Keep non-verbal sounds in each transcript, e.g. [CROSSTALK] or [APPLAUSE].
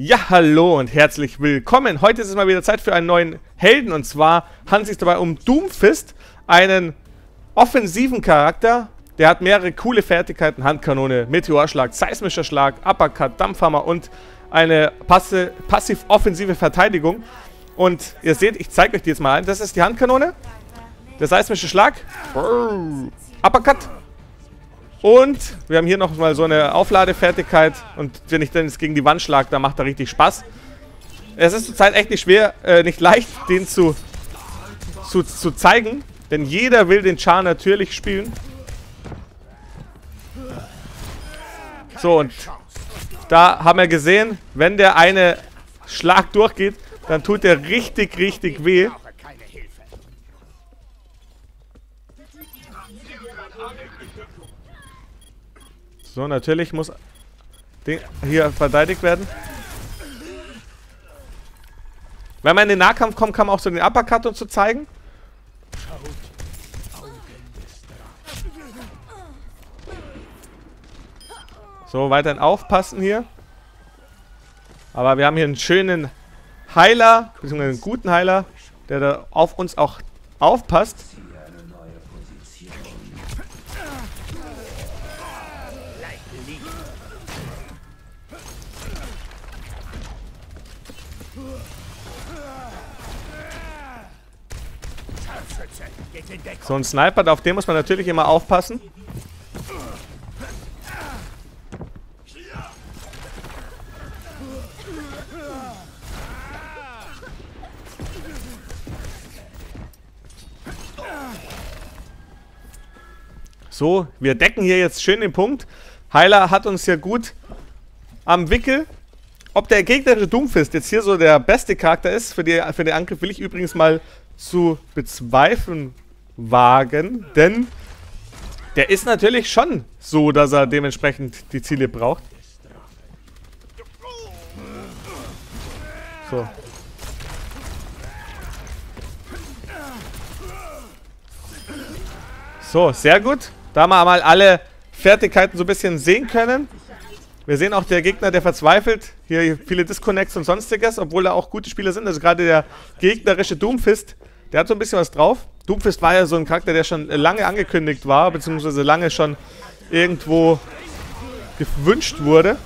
Ja, hallo und herzlich willkommen. Heute ist es mal wieder Zeit für einen neuen Helden und zwar handelt es sich dabei um Doomfist, einen offensiven Charakter. Der hat mehrere coole Fertigkeiten, Handkanone, Meteorschlag, seismischer Schlag, Uppercut, Dampfhammer und eine passi passiv-offensive Verteidigung. Und ihr seht, ich zeige euch die jetzt mal ein. Das ist die Handkanone, der seismische Schlag, Uppercut, und wir haben hier noch mal so eine Aufladefertigkeit. Und wenn ich dann jetzt gegen die Wand schlage, dann macht er richtig Spaß. Es ist zurzeit echt nicht schwer, äh, nicht leicht, den zu, zu, zu zeigen. Denn jeder will den Char natürlich spielen. So, und da haben wir gesehen, wenn der eine Schlag durchgeht, dann tut der richtig, richtig weh. So, natürlich muss hier verteidigt werden. Wenn man in den Nahkampf kommt, kann man auch so den Uppercut und so zeigen. So, weiterhin aufpassen hier. Aber wir haben hier einen schönen Heiler, beziehungsweise einen guten Heiler, der da auf uns auch aufpasst. So ein Sniper, auf den muss man natürlich immer aufpassen. So, wir decken hier jetzt schön den Punkt. Heiler hat uns ja gut am Wickel. Ob der gegnerische Doomfist jetzt hier so der beste Charakter ist für, die, für den Angriff, will ich übrigens mal zu bezweifeln wagen, denn der ist natürlich schon so, dass er dementsprechend die Ziele braucht. So. So, sehr gut. Da haben wir mal alle Fertigkeiten so ein bisschen sehen können. Wir sehen auch der Gegner, der verzweifelt. Hier viele Disconnects und sonstiges, obwohl da auch gute Spieler sind. Also gerade der gegnerische Doomfist, der hat so ein bisschen was drauf. Doomfist war ja so ein Charakter, der schon lange angekündigt war, beziehungsweise lange schon irgendwo gewünscht wurde.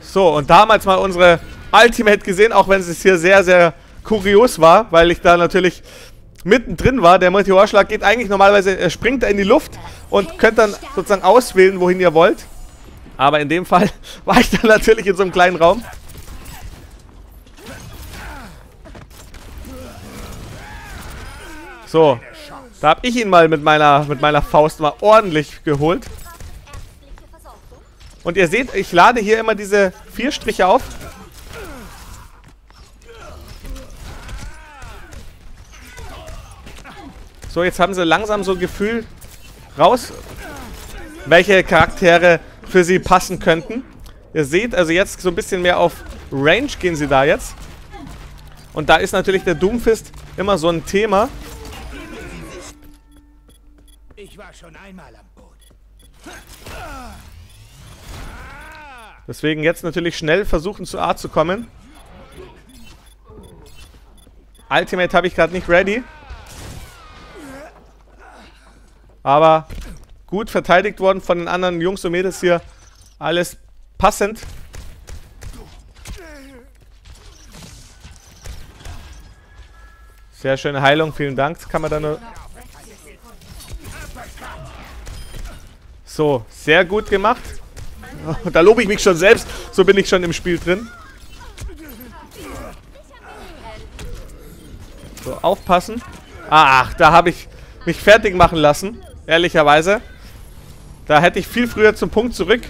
So, und damals mal unsere Ultimate gesehen, auch wenn es hier sehr, sehr kurios war, weil ich da natürlich mittendrin war. Der Meteorschlag geht eigentlich normalerweise, er springt in die Luft und könnt dann sozusagen auswählen, wohin ihr wollt. Aber in dem Fall [LAUGHS] war ich dann natürlich in so einem kleinen Raum. So, da habe ich ihn mal mit meiner, mit meiner Faust mal ordentlich geholt. Und ihr seht, ich lade hier immer diese vier Striche auf. So, jetzt haben sie langsam so ein Gefühl raus, welche Charaktere für sie passen könnten. Ihr seht also jetzt so ein bisschen mehr auf Range gehen sie da jetzt. Und da ist natürlich der Doomfist immer so ein Thema. Ich war schon einmal am Boot. Deswegen jetzt natürlich schnell versuchen zu A zu kommen. Ultimate habe ich gerade nicht ready. Aber gut verteidigt worden von den anderen Jungs und Mädels hier. Alles passend. Sehr schöne Heilung, vielen Dank. Kann man da nur... So, sehr gut gemacht. [LAUGHS] Da lobe ich mich schon selbst. So bin ich schon im Spiel drin. So, aufpassen. Ach, da habe ich mich fertig machen lassen ehrlicherweise. Da hätte ich viel früher zum Punkt zurück.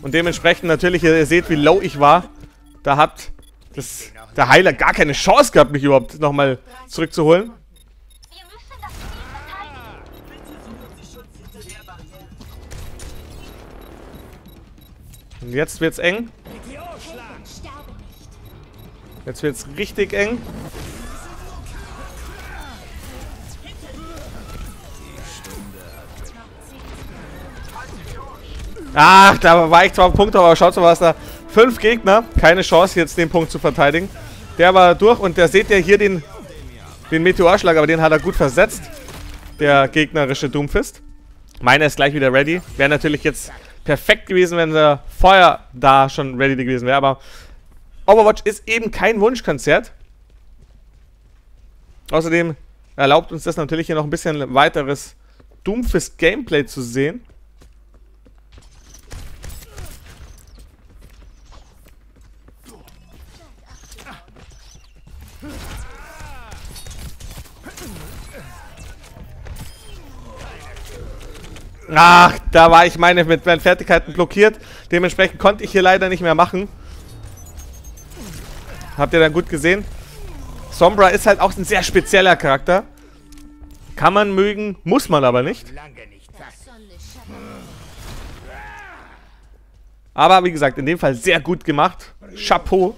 Und dementsprechend natürlich, ihr seht, wie low ich war. Da hat das, der Heiler gar keine Chance gehabt, mich überhaupt nochmal zurückzuholen. Und jetzt wird's eng. Jetzt wird's richtig eng. Ach, da war ich zwar am Punkt, aber schaut mal, was da. Fünf Gegner, keine Chance jetzt den Punkt zu verteidigen. Der war durch und der seht ihr hier den, den Meteorschlag, aber den hat er gut versetzt. Der gegnerische Doomfist. Meiner ist gleich wieder ready. Wäre natürlich jetzt perfekt gewesen, wenn der Feuer da schon ready gewesen wäre, aber Overwatch ist eben kein Wunschkonzert. Außerdem erlaubt uns das natürlich hier noch ein bisschen weiteres Doomfist Gameplay zu sehen. Ach, da war ich meine mit meinen Fertigkeiten blockiert. Dementsprechend konnte ich hier leider nicht mehr machen. Habt ihr dann gut gesehen? Sombra ist halt auch ein sehr spezieller Charakter. Kann man mögen, muss man aber nicht. Aber wie gesagt, in dem Fall sehr gut gemacht. Chapeau.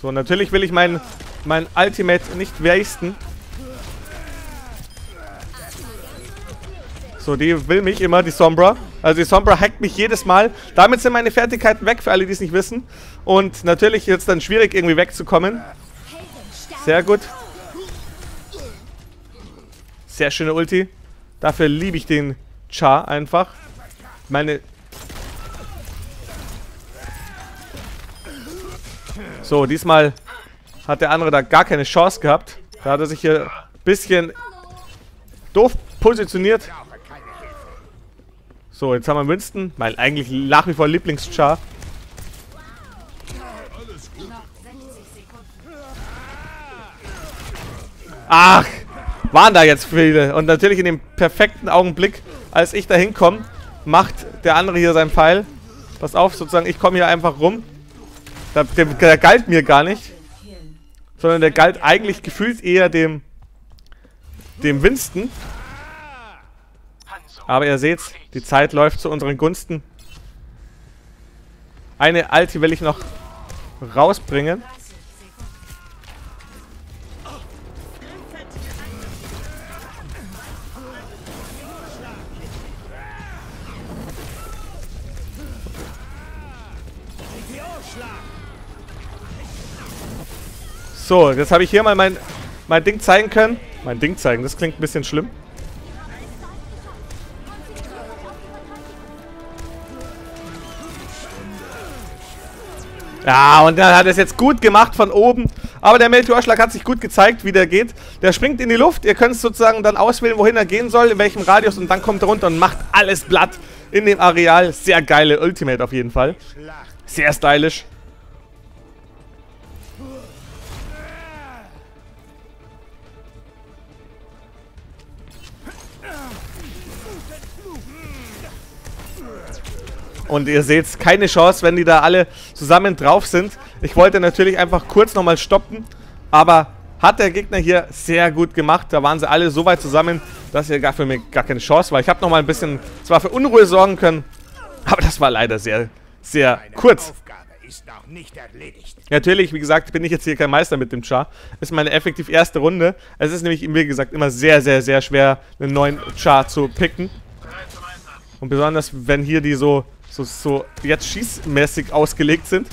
So, natürlich will ich mein, mein Ultimate nicht wasten. So, die will mich immer, die Sombra. Also die Sombra hackt mich jedes Mal. Damit sind meine Fertigkeiten weg, für alle, die es nicht wissen. Und natürlich jetzt dann schwierig, irgendwie wegzukommen. Sehr gut. Sehr schöne Ulti. Dafür liebe ich den Char einfach. Meine So, diesmal hat der andere da gar keine Chance gehabt. Da hat er sich hier ein bisschen doof positioniert. So, jetzt haben wir Winston. Mein eigentlich nach wie vor Lieblingschar. Ach, waren da jetzt viele. Und natürlich in dem perfekten Augenblick, als ich da hinkomme, macht der andere hier seinen Pfeil. Pass auf, sozusagen, ich komme hier einfach rum. Der, der, der galt mir gar nicht. Sondern der galt eigentlich gefühlt eher dem dem Winston. Aber ihr seht, die Zeit läuft zu unseren Gunsten. Eine alte will ich noch rausbringen. So, jetzt habe ich hier mal mein, mein Ding zeigen können. Mein Ding zeigen, das klingt ein bisschen schlimm. Ja, und er hat es jetzt gut gemacht von oben. Aber der Meteorschlag hat sich gut gezeigt, wie der geht. Der springt in die Luft. Ihr könnt sozusagen dann auswählen, wohin er gehen soll, in welchem Radius. Und dann kommt er runter und macht alles platt in dem Areal. Sehr geile Ultimate auf jeden Fall. Sehr stylisch. Und ihr seht, keine Chance, wenn die da alle zusammen drauf sind. Ich wollte natürlich einfach kurz nochmal stoppen, aber hat der Gegner hier sehr gut gemacht. Da waren sie alle so weit zusammen, dass hier gar für mich gar keine Chance war. Ich habe nochmal ein bisschen zwar für Unruhe sorgen können, aber das war leider sehr, sehr kurz. Natürlich, wie gesagt, bin ich jetzt hier kein Meister mit dem Char. Ist meine effektiv erste Runde. Es ist nämlich, wie gesagt, immer sehr, sehr, sehr schwer, einen neuen Char zu picken. Und besonders, wenn hier die so so, so jetzt schießmäßig ausgelegt sind.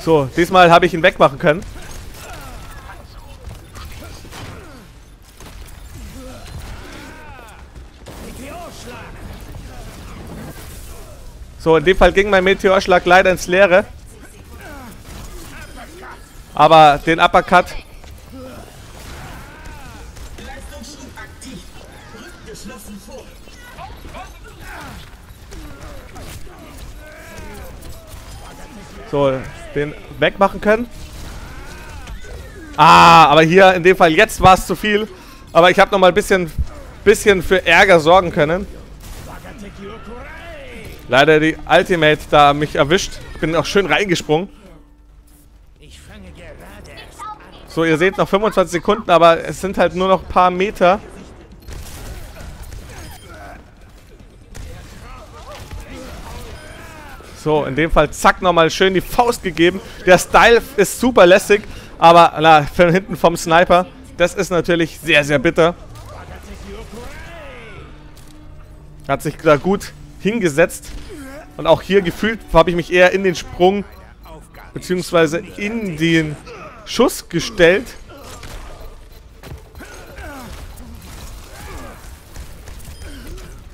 So, diesmal habe ich ihn wegmachen können. So, in dem Fall ging mein Meteorschlag leider ins Leere. Aber den Uppercut... So, den wegmachen können. Ah, aber hier in dem Fall, jetzt war es zu viel. Aber ich habe nochmal ein bisschen, bisschen für Ärger sorgen können. Leider die Ultimate da mich erwischt. Bin auch schön reingesprungen. So, ihr seht noch 25 Sekunden, aber es sind halt nur noch ein paar Meter. So, in dem Fall zack, nochmal schön die Faust gegeben. Der Style ist super lässig, aber na, von hinten vom Sniper, das ist natürlich sehr, sehr bitter. Hat sich da gut hingesetzt. Und auch hier gefühlt habe ich mich eher in den Sprung beziehungsweise in den Schuss gestellt.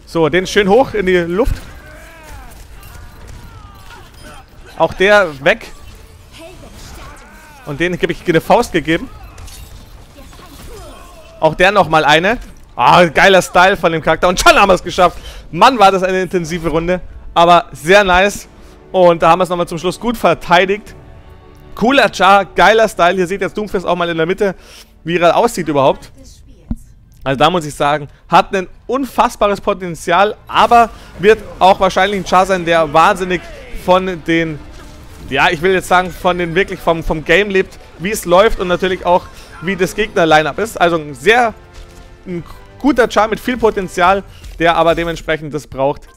So, den schön hoch in die Luft. Auch der weg. Und den habe ich eine Faust gegeben. Auch der nochmal eine. Ah, geiler Style von dem Charakter. Und schon haben wir es geschafft. Mann, war das eine intensive Runde. Aber sehr nice. Und da haben wir es nochmal zum Schluss gut verteidigt. Cooler Char, geiler Style. Hier seht ihr jetzt Doomfist auch mal in der Mitte, wie er aussieht überhaupt. Also da muss ich sagen, hat ein unfassbares Potenzial, aber wird auch wahrscheinlich ein Char sein, der wahnsinnig von den, ja, ich will jetzt sagen, von den wirklich vom, vom Game lebt, wie es läuft und natürlich auch, wie das Gegner-Line-Up ist. Also ein sehr ein guter Char mit viel Potenzial, der aber dementsprechend das braucht,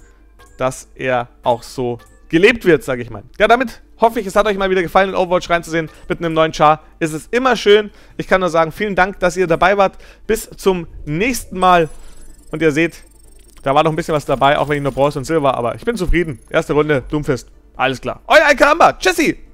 dass er auch so gelebt wird, sage ich mal. Ja, damit hoffe ich, es hat euch mal wieder gefallen, in Overwatch reinzusehen mit einem neuen Char. Es ist immer schön. Ich kann nur sagen, vielen Dank, dass ihr dabei wart. Bis zum nächsten Mal. Und ihr seht, da war noch ein bisschen was dabei, auch wenn ich nur Bronze und Silber, aber ich bin zufrieden. Erste Runde, Doomfist. Alles klar. Euer Alkamba. Tschüssi.